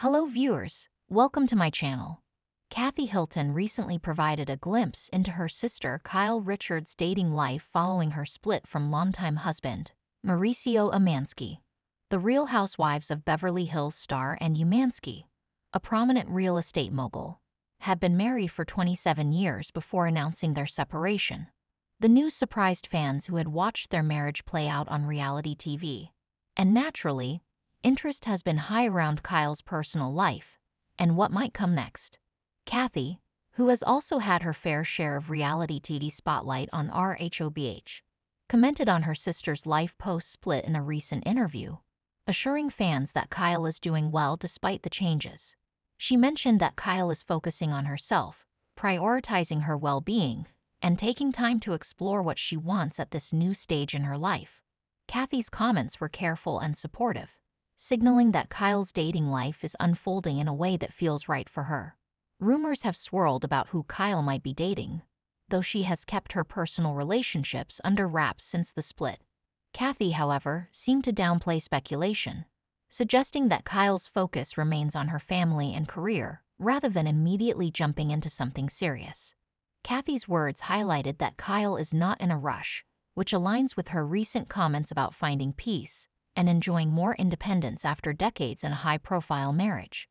Hello viewers, welcome to my channel. Kathy Hilton recently provided a glimpse into her sister Kyle Richards' dating life following her split from longtime husband, Mauricio Umansky. The Real Housewives of Beverly Hills star and Umansky, a prominent real estate mogul, had been married for 27 years before announcing their separation. The news surprised fans who had watched their marriage play out on reality TV. And naturally, interest has been high around Kyle's personal life and what might come next. Kathy, who has also had her fair share of reality TV spotlight on RHOBH, commented on her sister's life post-split in a recent interview, assuring fans that Kyle is doing well despite the changes. She mentioned that Kyle is focusing on herself, prioritizing her well-being, and taking time to explore what she wants at this new stage in her life. Kathy's comments were careful and supportive, signaling that Kyle's dating life is unfolding in a way that feels right for her. Rumors have swirled about who Kyle might be dating, though she has kept her personal relationships under wraps since the split. Kathy, however, seemed to downplay speculation, suggesting that Kyle's focus remains on her family and career rather than immediately jumping into something serious. Kathy's words highlighted that Kyle is not in a rush, which aligns with her recent comments about finding peace and enjoying more independence after decades in a high-profile marriage.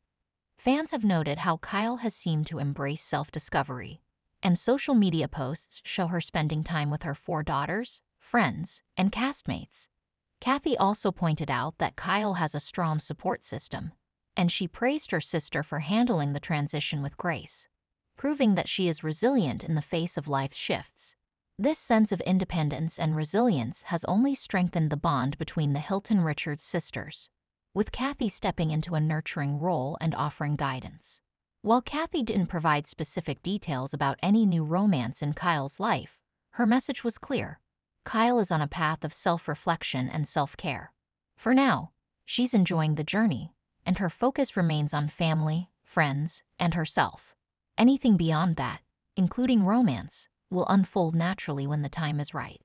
Fans have noted how Kyle has seemed to embrace self-discovery, and social media posts show her spending time with her four daughters, friends, and castmates. Kathy also pointed out that Kyle has a strong support system, and she praised her sister for handling the transition with grace, proving that she is resilient in the face of life's shifts. This sense of independence and resilience has only strengthened the bond between the Hilton Richards sisters, with Kathy stepping into a nurturing role and offering guidance. While Kathy didn't provide specific details about any new romance in Kyle's life, her message was clear. Kyle is on a path of self-reflection and self-care. For now, she's enjoying the journey, and her focus remains on family, friends, and herself. Anything beyond that, including romance, will unfold naturally when the time is right.